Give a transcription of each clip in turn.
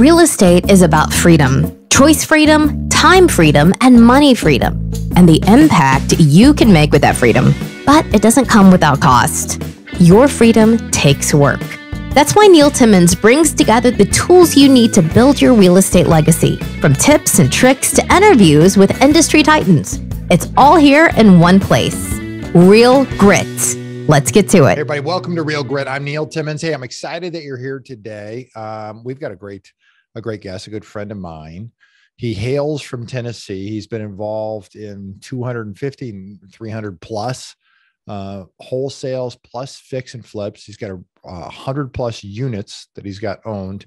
Real estate is about freedom choice freedom, time freedom, and money freedom, and the impact you can make with that freedom. But it doesn't come without cost. Your freedom takes work. That's why Neil Timmins brings together the tools you need to build your real estate legacy, from tips and tricks to interviews with industry titans. It's all here in one place. Real Grit. Let's get to it. Hey everybody, welcome to Real Grit. I'm Neil Timmins. Hey, I'm excited that you're here today. Um, we've got a great, a great guest, a good friend of mine. He hails from Tennessee. He's been involved in 250, 300 plus uh, wholesales plus fix and flips. He's got a, a hundred plus units that he's got owned,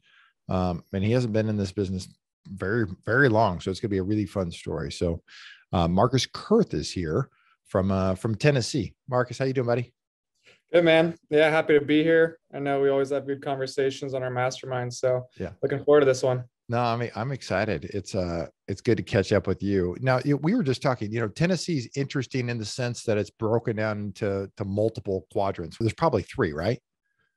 um, and he hasn't been in this business very, very long. So it's going to be a really fun story. So uh, Marcus Kurth is here from uh, from Tennessee. Marcus, how you doing, buddy? Good man. Yeah, happy to be here. I know we always have good conversations on our mastermind. So yeah, looking forward to this one. No, I mean I'm excited. It's uh it's good to catch up with you. Now we were just talking. You know, Tennessee's interesting in the sense that it's broken down into to multiple quadrants. There's probably three, right?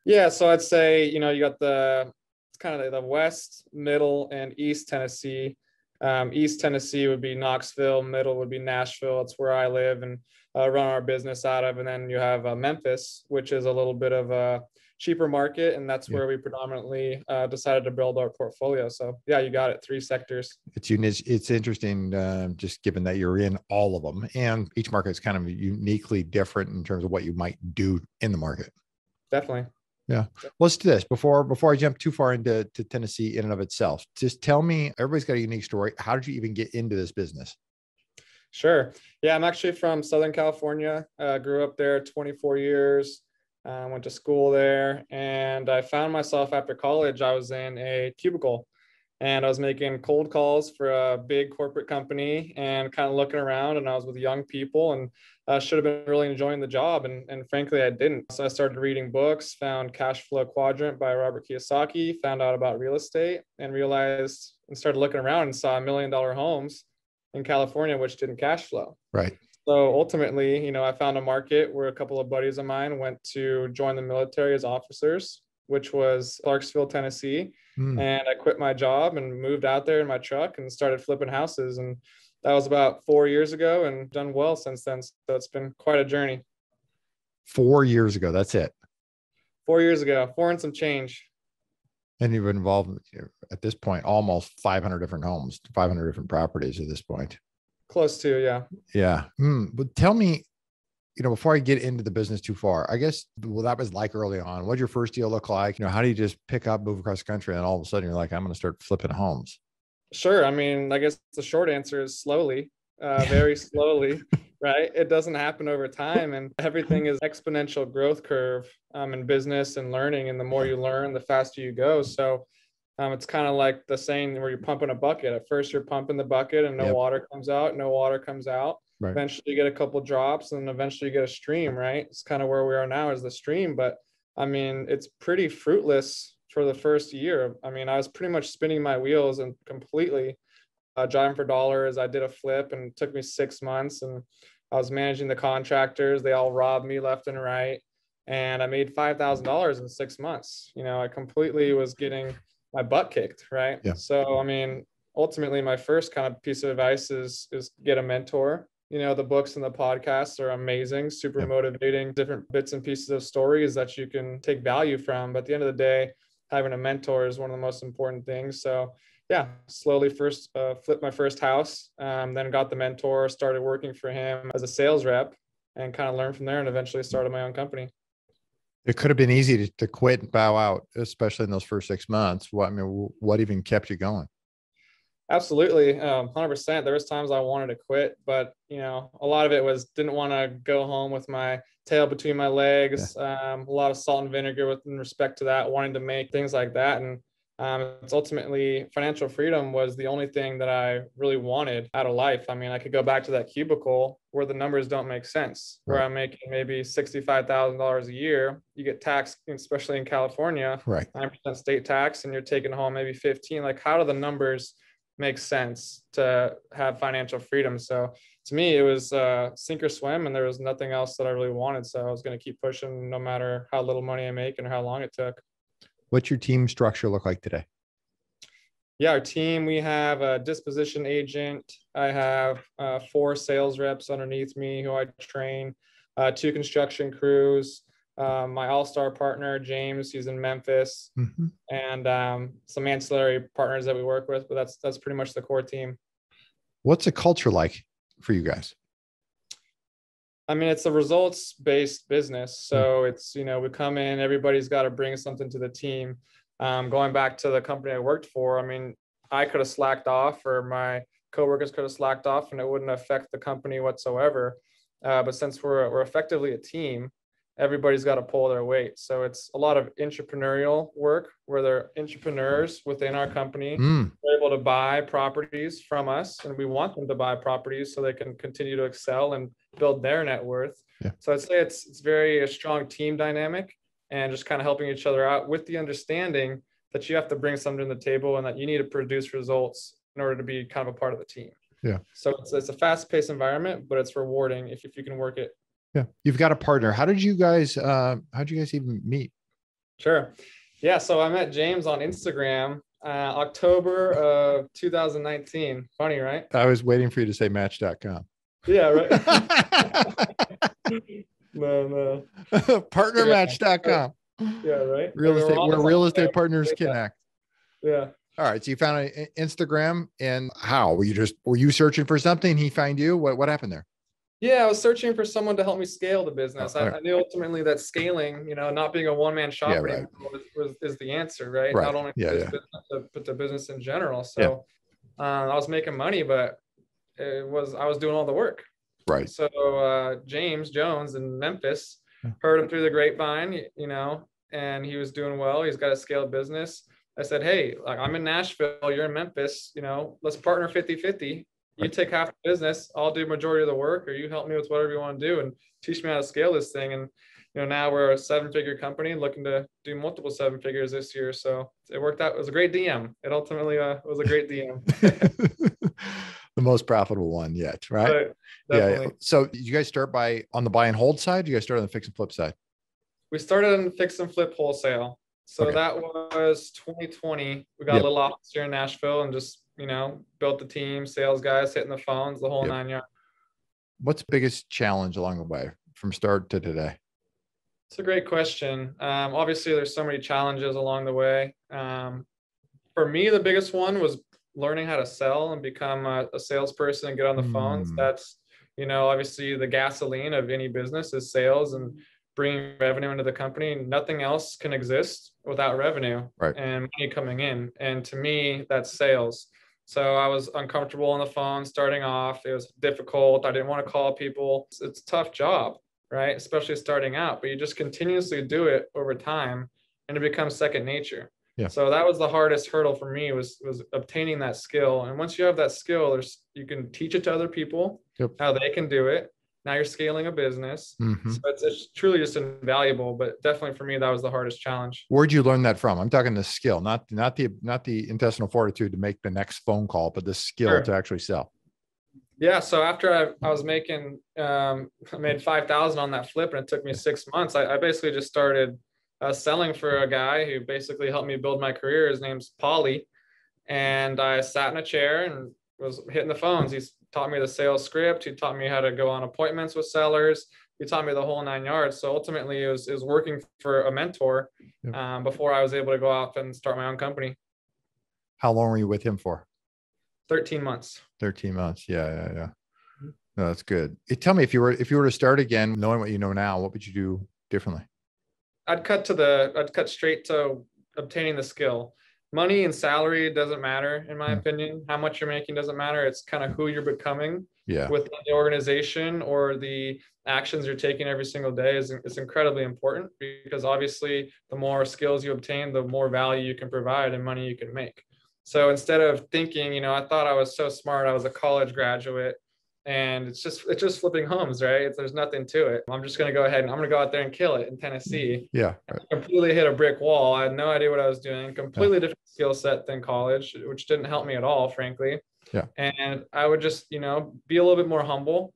Yeah. So I'd say you know you got the it's kind of the west, middle, and east Tennessee. Um, east Tennessee would be Knoxville. Middle would be Nashville. It's where I live and uh, run our business out of. And then you have uh, Memphis, which is a little bit of a cheaper market, and that's yeah. where we predominantly uh, decided to build our portfolio. So yeah, you got it. Three sectors. It's unique. It's interesting, uh, just given that you're in all of them, and each market is kind of uniquely different in terms of what you might do in the market. Definitely. Yeah. Let's do this before before I jump too far into to Tennessee in and of itself. Just tell me, everybody's got a unique story. How did you even get into this business? Sure. Yeah, I'm actually from Southern California. Uh, grew up there 24 years. Uh, went to school there, and I found myself after college. I was in a cubicle, and I was making cold calls for a big corporate company, and kind of looking around. And I was with young people, and I should have been really enjoying the job, and and frankly, I didn't. So I started reading books, found Cash Flow Quadrant by Robert Kiyosaki, found out about real estate, and realized and started looking around and saw million dollar homes in California which didn't cash flow. Right. So ultimately, you know, I found a market where a couple of buddies of mine went to join the military as officers, which was Clarksville, Tennessee. Mm. And I quit my job and moved out there in my truck and started flipping houses. And that was about four years ago and done well since then. So it's been quite a journey. Four years ago. That's it. Four years ago, four and some change. And you've been involved at this point almost 500 different homes, 500 different properties at this point. Close to, yeah. Yeah. Mm, but tell me, you know, before I get into the business too far, I guess well, that was like early on. What did your first deal look like? You know, how do you just pick up, move across the country, and all of a sudden you're like, I'm going to start flipping homes? Sure. I mean, I guess the short answer is slowly, uh, very slowly, right? It doesn't happen over time, and everything is exponential growth curve um, in business and learning. And the more you learn, the faster you go. So um, it's kind of like the saying where you're pumping a bucket. At first, you're pumping the bucket and no yep. water comes out, no water comes out. Right. Eventually, you get a couple drops, and eventually, you get a stream. Right? It's kind of where we are now is the stream. But I mean, it's pretty fruitless for the first year. I mean, I was pretty much spinning my wheels and completely uh, driving for dollars. I did a flip, and it took me six months, and I was managing the contractors. They all robbed me left and right, and I made five thousand dollars in six months. You know, I completely was getting my butt kicked, right? Yeah. So I mean, ultimately, my first kind of piece of advice is is get a mentor. You know, the books and the podcasts are amazing, super yeah. motivating, different bits and pieces of stories that you can take value from. But at the end of the day, having a mentor is one of the most important things. So yeah, slowly first uh, flipped my first house, um, then got the mentor, started working for him as a sales rep, and kind of learned from there, and eventually started my own company. It could have been easy to, to quit and bow out, especially in those first six months. What I mean, what even kept you going? Absolutely, um, hundred percent. There was times I wanted to quit, but you know, a lot of it was didn't want to go home with my tail between my legs. Yeah. Um, a lot of salt and vinegar with in respect to that, wanting to make things like that, and um, it's ultimately financial freedom was the only thing that I really wanted out of life. I mean, I could go back to that cubicle where the numbers don't make sense, right. where I'm making maybe $65,000 a year. You get taxed, especially in California, right? 9% state tax, and you're taking home maybe 15. Like, how do the numbers make sense to have financial freedom? So to me, it was uh, sink or swim, and there was nothing else that I really wanted. So I was going to keep pushing no matter how little money I make and how long it took. What's your team structure look like today? Yeah, our team, we have a disposition agent. I have uh, four sales reps underneath me who I train, uh, two construction crews, um, my all-star partner, James, he's in Memphis, mm-hmm. and um, some ancillary partners that we work with, but that's, that's pretty much the core team. What's the culture like for you guys? I mean, it's a results based business. So mm-hmm. it's, you know, we come in, everybody's got to bring something to the team um, going back to the company I worked for, I mean, I could have slacked off or my coworkers could have slacked off and it wouldn't affect the company whatsoever. Uh, but since we're, we're effectively a team, everybody's got to pull their weight. So it's a lot of entrepreneurial work where they're entrepreneurs within our company. Mm. They're able to buy properties from us and we want them to buy properties so they can continue to excel and build their net worth. Yeah. So I'd say it's, it's very a strong team dynamic and just kind of helping each other out with the understanding that you have to bring something to the table and that you need to produce results in order to be kind of a part of the team. Yeah. So it's, it's a fast paced environment, but it's rewarding if, if you can work it. Yeah. You've got a partner. How did you guys, uh, how did you guys even meet? Sure. Yeah. So I met James on Instagram, uh, October of 2019. Funny, right? I was waiting for you to say match.com. Yeah. Right. no, no. Partnermatch.com. Yeah, right. Real estate where real estate partners connect. Yeah. All right. So you found an Instagram and how were you just were you searching for something? He find you? What what happened there? Yeah, I was searching for someone to help me scale the business. Oh, I, right. I, knew ultimately that scaling, you know, not being a one man shop yeah, right. was, was, is the answer, right? right. Not only yeah, yeah. Business, but the business in general. So yeah. uh, I was making money, but it was I was doing all the work. Right. So uh, James Jones in Memphis heard him through the grapevine, you know, and he was doing well. He's got a scaled business. I said, Hey, like I'm in Nashville, you're in Memphis, you know, let's partner 50 50. You take half the business, I'll do majority of the work, or you help me with whatever you want to do and teach me how to scale this thing. And you know, now we're a seven figure company looking to do multiple seven figures this year. So it worked out. It was a great DM. It ultimately uh, was a great DM. the most profitable one yet, right? right yeah. So you guys start by on the buy and hold side? You guys start on the fix and flip side? We started on fix and flip wholesale. So okay. that was 2020. We got yep. a little office here in Nashville and just, you know, built the team, sales guys hitting the phones, the whole yep. nine yards. What's the biggest challenge along the way from start to today? It's a great question. Um, obviously, there's so many challenges along the way. Um, for me, the biggest one was learning how to sell and become a, a salesperson and get on the mm. phones. That's, you know, obviously the gasoline of any business is sales and bringing revenue into the company. Nothing else can exist without revenue right. and money coming in. And to me, that's sales. So I was uncomfortable on the phone starting off. It was difficult. I didn't want to call people. It's, it's a tough job right? Especially starting out, but you just continuously do it over time and it becomes second nature. Yeah. So that was the hardest hurdle for me was was obtaining that skill. And once you have that skill, there's you can teach it to other people yep. how they can do it. Now you're scaling a business. Mm-hmm. So it's, it's truly just invaluable. But definitely for me, that was the hardest challenge. Where'd you learn that from? I'm talking the skill, not not the not the intestinal fortitude to make the next phone call, but the skill sure. to actually sell. Yeah. So after I, I was making, um, I made 5,000 on that flip and it took me six months. I, I basically just started uh, selling for a guy who basically helped me build my career. His name's Polly. And I sat in a chair and was hitting the phones. He's taught me the sales script. He taught me how to go on appointments with sellers. He taught me the whole nine yards. So ultimately, it was, it was working for a mentor um, before I was able to go off and start my own company. How long were you with him for? 13 months. 13 months. Yeah, yeah, yeah. Mm-hmm. No, that's good. tell me if you were if you were to start again, knowing what you know now, what would you do differently? I'd cut to the I'd cut straight to obtaining the skill. Money and salary doesn't matter, in my mm. opinion. How much you're making doesn't matter. It's kind of who you're becoming yeah. within the organization or the actions you're taking every single day is, is incredibly important because obviously the more skills you obtain, the more value you can provide and money you can make. So instead of thinking, you know, I thought I was so smart, I was a college graduate, and it's just it's just flipping homes, right? There's nothing to it. I'm just gonna go ahead and I'm gonna go out there and kill it in Tennessee. Yeah. Right. Completely hit a brick wall. I had no idea what I was doing. Completely yeah. different skill set than college, which didn't help me at all, frankly. Yeah. And I would just, you know, be a little bit more humble,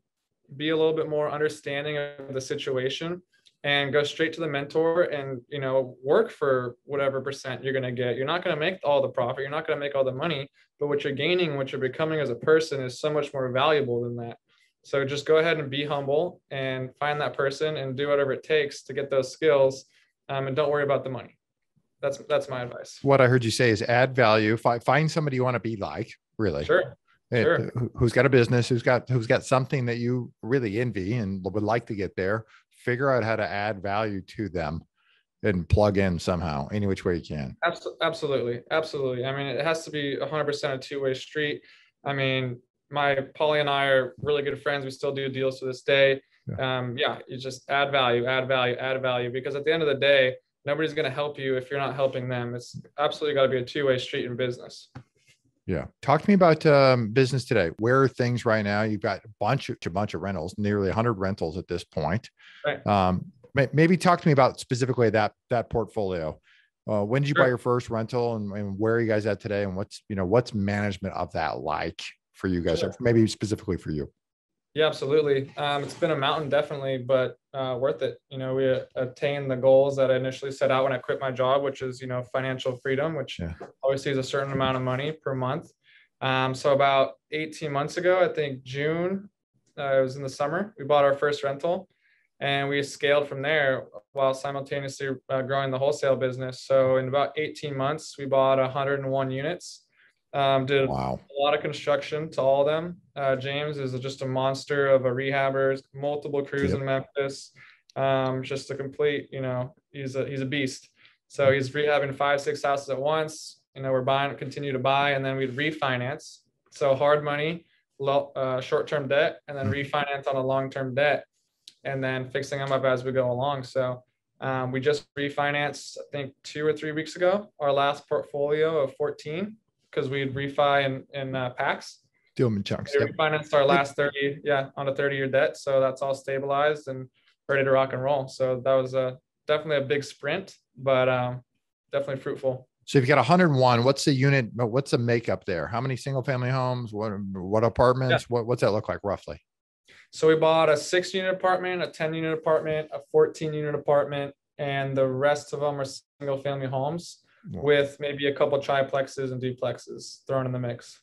be a little bit more understanding of the situation, and go straight to the mentor and you know work for whatever percent you're going to get. You're not going to make all the profit. You're not going to make all the money but what you're gaining what you're becoming as a person is so much more valuable than that. So just go ahead and be humble and find that person and do whatever it takes to get those skills um, and don't worry about the money. That's that's my advice. What i heard you say is add value. Find somebody you want to be like really. Sure. Sure. who's got a business who's got who's got something that you really envy and would like to get there figure out how to add value to them and plug in somehow any which way you can. Absolutely absolutely. I mean it has to be 100% a two-way street. I mean my polly and i are really good friends. We still do deals to this day. Yeah. um yeah you just add value add value add value because at the end of the day nobody's going to help you if you're not helping them. It's absolutely got to be a two-way street in business yeah. Talk to me about um, business today. Where are things right now? You've got a bunch of a bunch of rentals, nearly 100 rentals at this point. Right. Um, maybe talk to me about specifically that that portfolio. Uh, when did you sure. buy your first rental, and, and, where are you guys at today? And what's you know what's management of that like for you guys, sure. maybe specifically for you? Yeah, absolutely. Um, it's been a mountain, definitely, but uh, worth it. You know, we attained the goals that I initially set out when I quit my job, which is you know financial freedom, which yeah. obviously is a certain amount of money per month. Um, so about 18 months ago, I think June, uh, it was in the summer, we bought our first rental, and we scaled from there while simultaneously uh, growing the wholesale business. So in about 18 months, we bought 101 units. Um, did wow. a lot of construction to all of them. Uh, James is just a monster of a rehabber, multiple crews yep. in Memphis. Um, just a complete, you know, he's a he's a beast. So he's rehabbing five, six houses at once. You know, we're buying, continue to buy, and then we'd refinance. So hard money, low, uh, short-term debt, and then hmm. refinance on a long-term debt, and then fixing them up as we go along. So um, we just refinanced, I think, two or three weeks ago, our last portfolio of 14 because we'd refi in, in uh, packs. Do them in chunks. We yep. refinanced our last 30, yeah, on a 30 year debt. So that's all stabilized and ready to rock and roll. So that was a, definitely a big sprint, but um, definitely fruitful. So if you got 101, what's the unit? What's the makeup there? How many single family homes? What what apartments? Yeah. What what's that look like roughly? So we bought a six unit apartment, a 10 unit apartment, a 14 unit apartment, and the rest of them are single family homes with maybe a couple triplexes and duplexes thrown in the mix.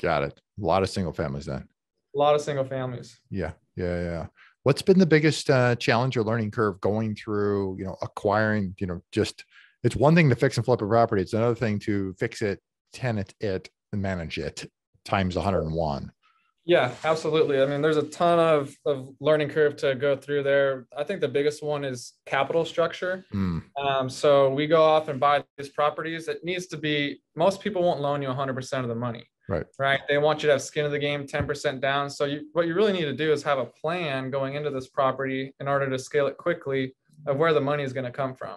Got it. A lot of single families then. A lot of single families. Yeah, yeah, yeah. What's been the biggest uh, challenge or learning curve going through, you know, acquiring, you know, just it's one thing to fix and flip a property. It's another thing to fix it, tenant it, and manage it times 101. Yeah, absolutely. I mean, there's a ton of, of learning curve to go through there. I think the biggest one is capital structure. Mm. Um, so we go off and buy these properties. It needs to be, most people won't loan you 100% of the money. Right. Right. They want you to have skin of the game, 10% down. So you, what you really need to do is have a plan going into this property in order to scale it quickly of where the money is going to come from.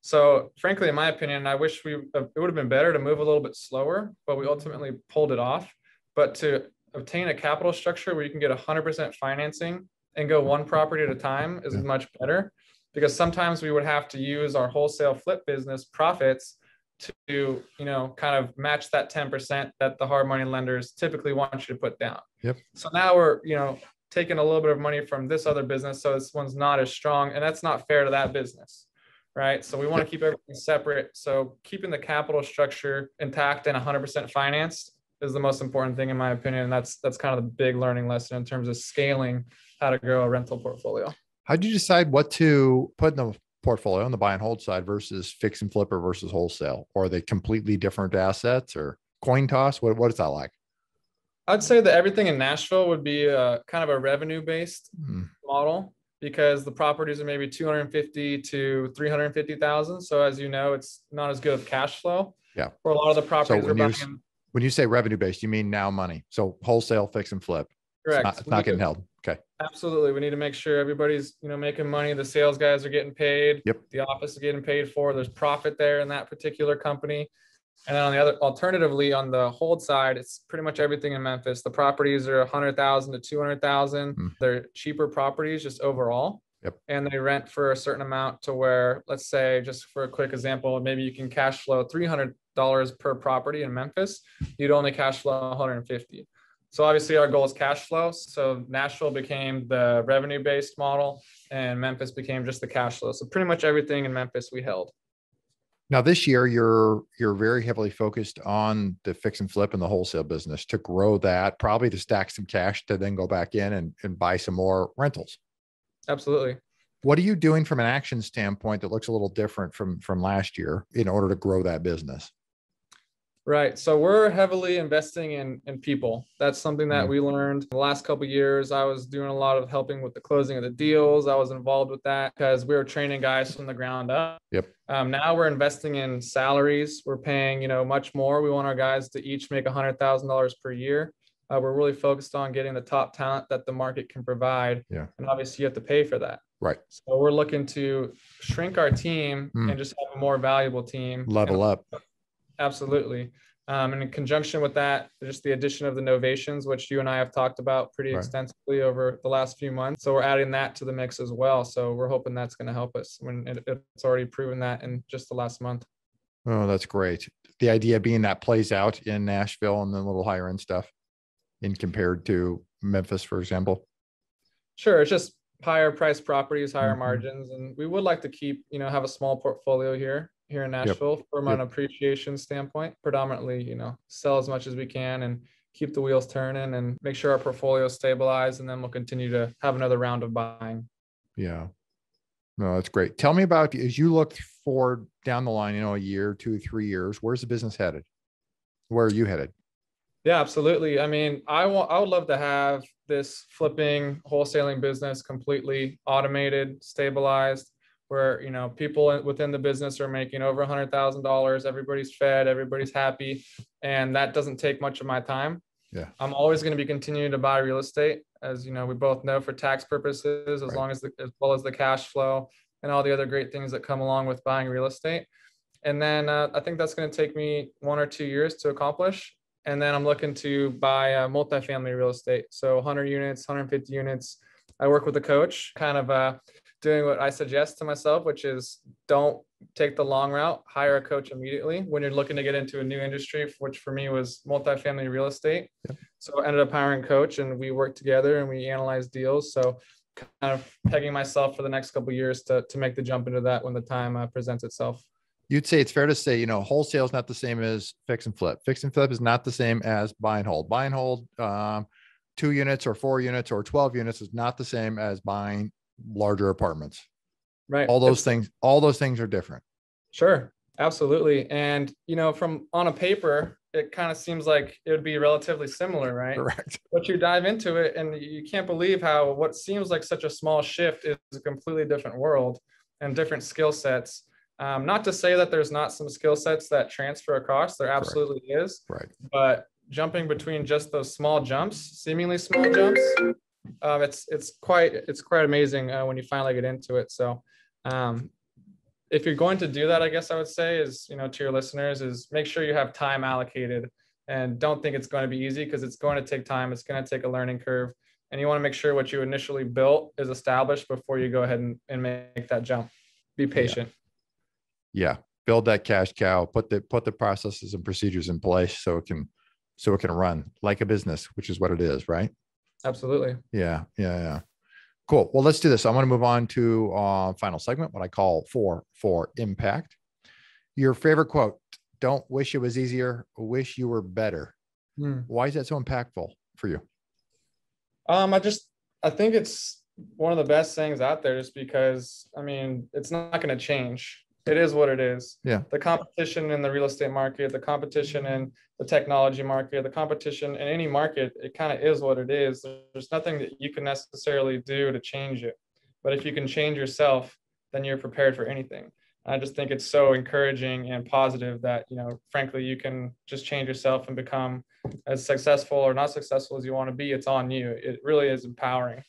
So frankly, in my opinion, I wish we, uh, it would have been better to move a little bit slower, but we ultimately pulled it off. But to obtain a capital structure where you can get 100% financing and go one property at a time is much better because sometimes we would have to use our wholesale flip business profits to you know kind of match that 10% that the hard money lenders typically want you to put down yep so now we're you know taking a little bit of money from this other business so this one's not as strong and that's not fair to that business right so we want to keep everything separate so keeping the capital structure intact and 100% financed is the most important thing in my opinion. And that's that's kind of the big learning lesson in terms of scaling how to grow a rental portfolio. How did you decide what to put in the portfolio on the buy and hold side versus fix and flipper versus wholesale? Or are they completely different assets or coin toss? What what is that like? I'd say that everything in Nashville would be a, kind of a revenue based mm. model because the properties are maybe 250 to 350,000. So as you know, it's not as good of cash flow. Yeah. For a lot of the properties so are buying when you say revenue based, you mean now money. So wholesale, fix and flip. Correct. It's not, it's not getting held. Okay. Absolutely. We need to make sure everybody's, you know, making money. The sales guys are getting paid. Yep. The office is getting paid for. There's profit there in that particular company. And then on the other, alternatively, on the hold side, it's pretty much everything in Memphis. The properties are 100,000 to 200,000. Mm. They're cheaper properties just overall. Yep. And they rent for a certain amount to where, let's say, just for a quick example, maybe you can cash flow 300 dollars per property in Memphis, you'd only cash flow 150. So obviously our goal is cash flow. So Nashville became the revenue based model and Memphis became just the cash flow. So pretty much everything in Memphis we held. Now this year you're you're very heavily focused on the fix and flip and the wholesale business to grow that, probably to stack some cash to then go back in and, and buy some more rentals. Absolutely. What are you doing from an action standpoint that looks a little different from from last year in order to grow that business? Right. So we're heavily investing in in people. That's something that mm-hmm. we learned the last couple years. I was doing a lot of helping with the closing of the deals. I was involved with that because we were training guys from the ground up. Yep. Um, now we're investing in salaries. We're paying, you know, much more. We want our guys to each make a hundred thousand dollars per year. Uh, we're really focused on getting the top talent that the market can provide. Yeah. And obviously you have to pay for that. Right. So we're looking to shrink our team mm. and just have a more valuable team. Level up. Absolutely. Um, and in conjunction with that, just the addition of the novations, which you and I have talked about pretty right. extensively over the last few months. So we're adding that to the mix as well. So we're hoping that's going to help us when it, it's already proven that in just the last month. Oh, that's great. The idea being that plays out in Nashville and the little higher end stuff in compared to Memphis, for example. Sure. It's just higher price properties, higher mm-hmm. margins. And we would like to keep, you know, have a small portfolio here here in Nashville yep. from an appreciation standpoint. Predominantly, you know, sell as much as we can and keep the wheels turning and make sure our portfolio is stabilized, and then we'll continue to have another round of buying. Yeah. No, that's great. Tell me about as you look forward down the line, you know, a year, two, three years, where's the business headed? Where are you headed? Yeah, absolutely. I mean, I want I would love to have this flipping wholesaling business completely automated, stabilized, where you know people within the business are making over a hundred thousand dollars everybody's fed everybody's happy and that doesn't take much of my time. Yeah. I'm always going to be continuing to buy real estate as you know we both know for tax purposes as right. long as the, as well as the cash flow and all the other great things that come along with buying real estate. And then uh, i think that's going to take me one or two years to accomplish. And then i'm looking to buy a multifamily real estate. So 100 units 150 units. I work with a coach kind of uh, doing what I suggest to myself, which is don't take the long route, hire a coach immediately when you're looking to get into a new industry, which for me was multifamily real estate. Yep. So I ended up hiring a coach and we worked together and we analyzed deals. So kind of pegging myself for the next couple years to, to make the jump into that when the time uh, presents itself. You'd say it's fair to say, you know, wholesale is not the same as fix and flip. Fix and flip is not the same as buy and hold. Buy and hold, um, two units or four units or 12 units is not the same as buying larger apartments. Right. All those it's, things, all those things are different. Sure. Absolutely. And, you know, from on a paper, it kind of seems like it would be relatively similar, right? Correct. But you dive into it and you can't believe how what seems like such a small shift is a completely different world and different skill sets. Um, not to say that there's not some skill sets that transfer across, there absolutely Correct. is. Right. But jumping between just those small jumps, seemingly small jumps, um, it's it's quite it's quite amazing uh, when you finally get into it. So, um, if you're going to do that, I guess I would say is you know to your listeners is make sure you have time allocated and don't think it's going to be easy because it's going to take time. It's going to take a learning curve, and you want to make sure what you initially built is established before you go ahead and, and make that jump. Be patient. Yeah. yeah, build that cash cow. Put the put the processes and procedures in place so it can so it can run like a business, which is what it is, right? Absolutely. Yeah, yeah, yeah. Cool. Well, let's do this. I want to move on to uh, final segment, what I call four for impact. Your favorite quote: "Don't wish it was easier. Wish you were better." Hmm. Why is that so impactful for you? Um, I just I think it's one of the best things out there, just because I mean it's not going to change it is what it is. Yeah. The competition in the real estate market, the competition in the technology market, the competition in any market, it kind of is what it is. There's nothing that you can necessarily do to change it. But if you can change yourself, then you're prepared for anything. I just think it's so encouraging and positive that, you know, frankly, you can just change yourself and become as successful or not successful as you want to be. It's on you. It really is empowering.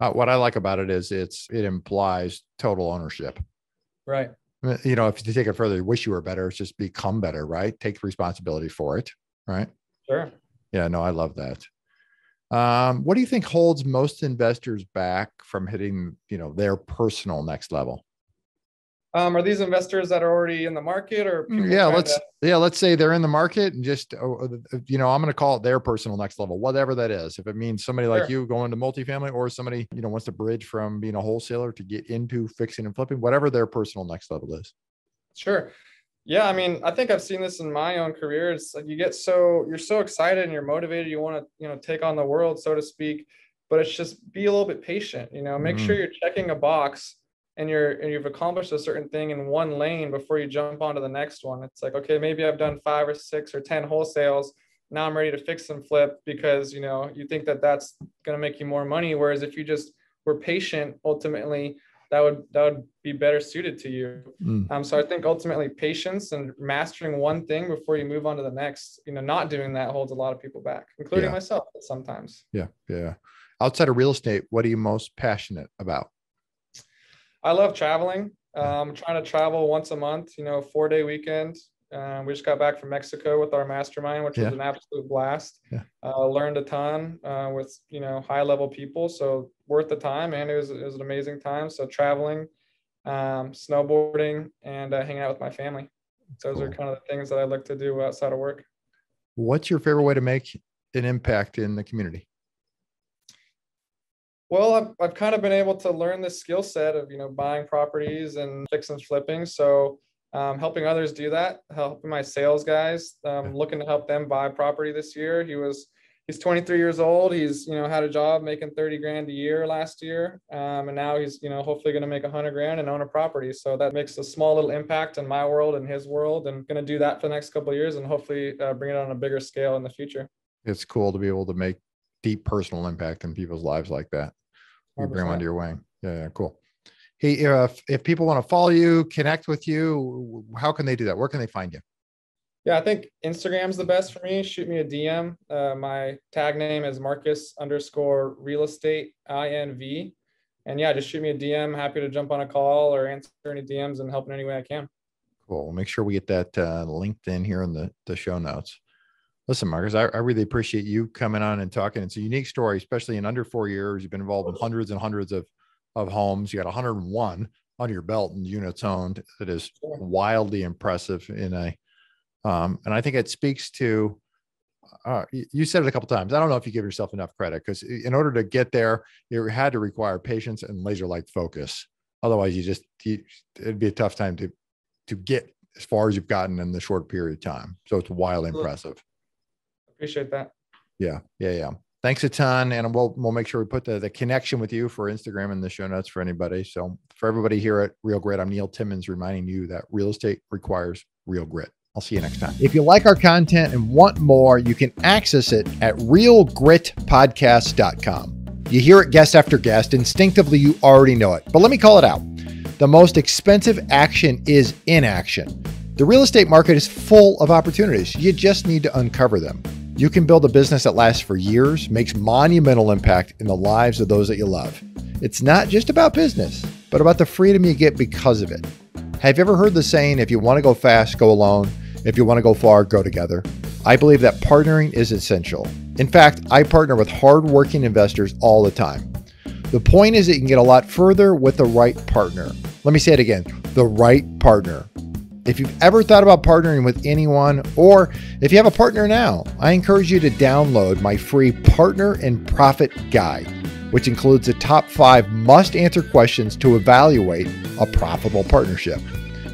Uh, what I like about it is it's it implies total ownership. Right. Uh, you know, if you take it further, wish you were better, it's just become better, right? Take responsibility for it, right? Sure. Yeah, no, I love that. Um, what do you think holds most investors back from hitting, you know, their personal next level? Um, are these investors that are already in the market or mm, yeah, let's to- yeah, let's say they're in the market and just uh, uh, you know, I'm going to call it their personal next level, whatever that is. If it means somebody like you going to multifamily or somebody, you know, wants to bridge from being a wholesaler to get into fixing and flipping, whatever their personal next level is. Sure. Yeah, I mean, I think I've seen this in my own career. It's like you get so you're so excited and you're motivated, you want to, you know, take on the world, so to speak, but it's just be a little bit patient, you know, make mm-hmm. sure you're checking a box and you're and you've accomplished a certain thing in one lane before you jump onto the next one. It's like, okay, maybe I've done five or six or 10 wholesales. Now I'm ready to fix and flip because, you know, you think that that's going to make you more money. Whereas if you just were patient, ultimately that would, that would be better suited to you. Mm. Um, so I think ultimately patience and mastering one thing before you move on to the next, you know, not doing that holds a lot of people back, including yeah. myself sometimes. Yeah. Yeah. Outside of real estate, what are you most passionate about? I love traveling. Um, I'm trying to travel once a month, you know, four day weekend. Um, we just got back from Mexico with our mastermind, which yeah. was an absolute blast. Yeah. Uh, learned a ton uh, with you know high level people, so worth the time, and it was it was an amazing time. So traveling, um, snowboarding, and uh, hanging out with my family. Those cool. are kind of the things that I look to do outside of work. What's your favorite way to make an impact in the community? Well, I've, I've kind of been able to learn the skill set of, you know, buying properties and fix and flipping. So um, helping others do that, helping my sales guys, um, looking to help them buy property this year. He was, he's 23 years old. He's, you know, had a job making 30 grand a year last year. Um, and now he's, you know, hopefully going to make a hundred grand and own a property. So that makes a small little impact in my world and his world and going to do that for the next couple of years and hopefully uh, bring it on a bigger scale in the future. It's cool to be able to make deep personal impact in people's lives like that you bring them under your wing. Yeah, yeah, cool. Hey, if if people want to follow you, connect with you, how can they do that? Where can they find you? Yeah, I think Instagram's the best for me. Shoot me a DM. Uh, my tag name is Marcus underscore real estate INV. And yeah, just shoot me a DM. Happy to jump on a call or answer any DMs and help in any way I can. Cool. We'll make sure we get that uh, linked in here in the, the show notes. Listen, Marcus, I, I, really appreciate you coming on and talking. It's a unique story, especially in under four years. You've been involved in hundreds and hundreds of, of homes. You got 101 under your belt and units owned. That is wildly impressive in a, um, and I think it speaks to, uh, you said it a couple times. I don't know if you give yourself enough credit because in order to get there, you had to require patience and laser like focus. Otherwise, you just you, it'd be a tough time to to get as far as you've gotten in the short period of time. So it's wildly impressive. Appreciate that. Yeah, yeah, yeah. Thanks a ton, and we'll we'll make sure we put the the connection with you for Instagram in the show notes for anybody. So for everybody here at Real Grit, I'm Neil Timmins reminding you that real estate requires real grit. I'll see you next time. If you like our content and want more, you can access it at realgritpodcast.com. You hear it guest after guest. Instinctively, you already know it. But let me call it out. The most expensive action is inaction. The real estate market is full of opportunities. You just need to uncover them. You can build a business that lasts for years, makes monumental impact in the lives of those that you love. It's not just about business, but about the freedom you get because of it. Have you ever heard the saying, if you want to go fast, go alone? If you want to go far, go together? I believe that partnering is essential. In fact, I partner with hardworking investors all the time. The point is that you can get a lot further with the right partner. Let me say it again the right partner. If you've ever thought about partnering with anyone, or if you have a partner now, I encourage you to download my free Partner and Profit Guide, which includes the top five must answer questions to evaluate a profitable partnership.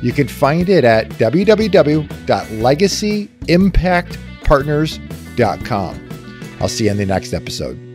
You can find it at www.legacyimpactpartners.com. I'll see you in the next episode.